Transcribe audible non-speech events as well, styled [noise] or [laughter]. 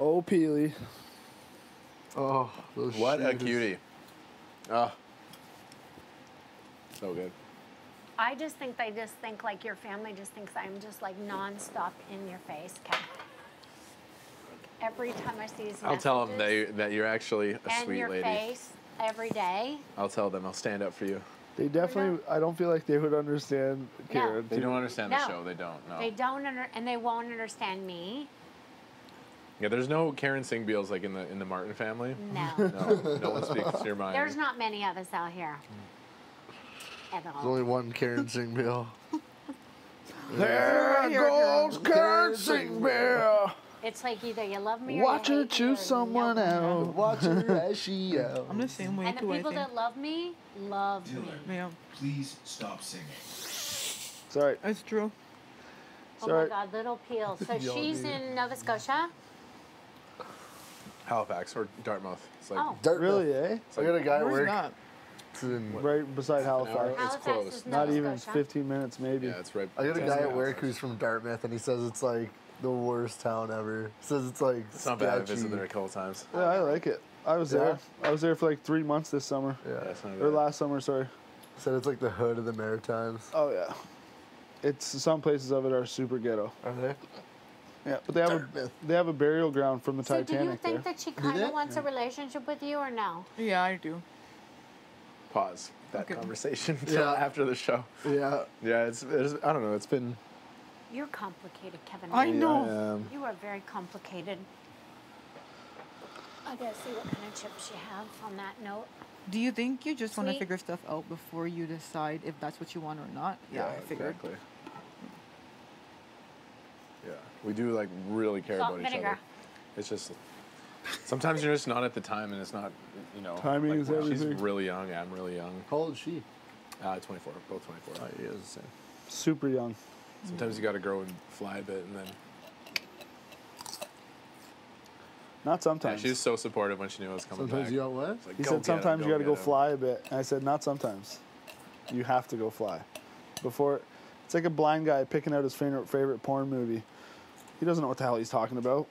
Oh, Pili. Oh, those What a cutie. Oh. So good. I just think they just think like your family just thinks I'm just like nonstop in your face, Kevin. Like every time I see these I'll tell them that, messages you, that you're actually a and sweet your lady. face every day. I'll tell them. I'll stand up for you. They definitely. I don't feel like they would understand Karen. They don't understand the No. show. They don't. No. They don't under, and they won't understand me. Yeah, there's no Karen Singbeils like in the in the Martin family. No. No, no one speaks your mind. There's not many of us out here. At There's only one Karen Singbeil. [laughs] There goes Karen Singbeil. It's like either you love me or Watch you her hate me choose someone no. else. [laughs] Watch her as she yells. I'm the same way And the too. I people think. that love me, love me. yeah, Please stop singing. Sorry. it's true. Oh Sorry. my God, little Peel. So [laughs] she's in Nova Scotia. Halifax or Dartmouth. It's like Oh, Dartmouth. Really, eh? I got a guy at Where's work. that? It's in- Right beside Halifax. It's Halifax close. is Not even Scotia. 15 minutes, maybe. yeah, it's right. I got a guy at work who's from Dartmouth, and he says it's like the worst town ever. Says it's like It's not bad. I sketchy. visited there a couple times. Yeah, I like it. I was Yeah? there. I was there for like three months this summer. Yeah, Yeah. it's not Or last summer, sorry. Said it's like the hood of the Maritimes. Oh, yeah. It's some places of it are super ghetto. Are they? Yeah, but they have a, Dartmouth. they have a burial ground from the So do you think there. that she kind of wants a relationship with you or no? Yeah, I do. Pause that Okay. conversation [laughs] till Yeah. after the show. Yeah. Yeah, it's, it's I don't know. It's been. You're complicated, Kevin. I know. Um, You are very complicated. I gotta see what kind of chips you have on that note. Do you think you just want to figure stuff out before you decide if that's what you want or not? Yeah, I figured. exactly. Yeah, we do like really care Salt about and each vinegar. other. It's just sometimes you're just not at the time, and it's not you know. Timing like, is well, She's everything. really young. I'm really young. How old is she? Uh, 24, both 24. he is the same. Super young. Sometimes you got to grow and fly a bit, and then Not yeah, sometimes. she was so supportive when she knew I was coming Sometimes back. you got what? Like, he "Go said get 'em, sometimes you got to go get 'em." fly a bit. And I said, not sometimes. You have to go fly. Before, it's like a blind guy picking out his favorite, favorite porn movie. He doesn't know what the hell he's talking about.